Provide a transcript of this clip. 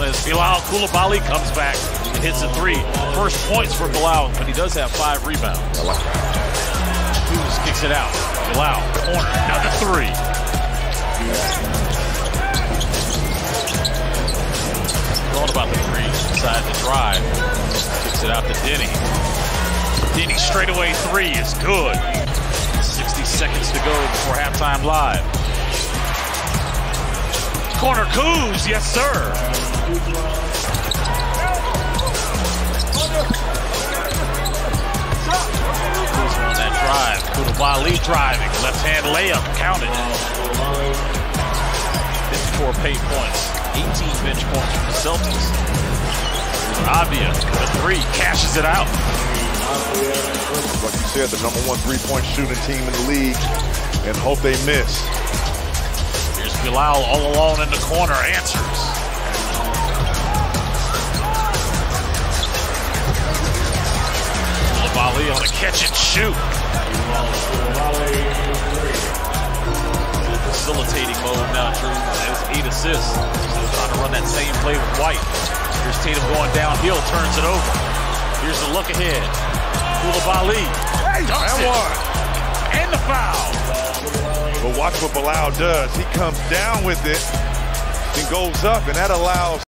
down as Bilal Coulibaly comes back and hits a three. First points for Bilal, but he does have five rebounds. Kuz kicks it out. Bilal, corner, another three. Thought about the three, decide to drive. Kicks it out to Deni. Deni straightaway three is good. 60 seconds to go before halftime live. Corner Kuz, yes sir. That drive. Coulibaly driving, left hand layup, counted. 54 paint points, 18 bench points for the Celtics. Avdija, the three, cashes it out. Like you said, the number one three-point shooting team in the league, and hope they miss. Here's Bilal all alone in the corner, answers. Coulibaly on a catch and shoot. Facilitating mode now, Drew. That's eight assists. Trying to run that same play with White. Here's Tatum going downhill, turns it over. Here's the look ahead. Coulibaly. Dunks and it. one. And the foul. But watch what Bilal does. He comes down with it, then goes up, and that allows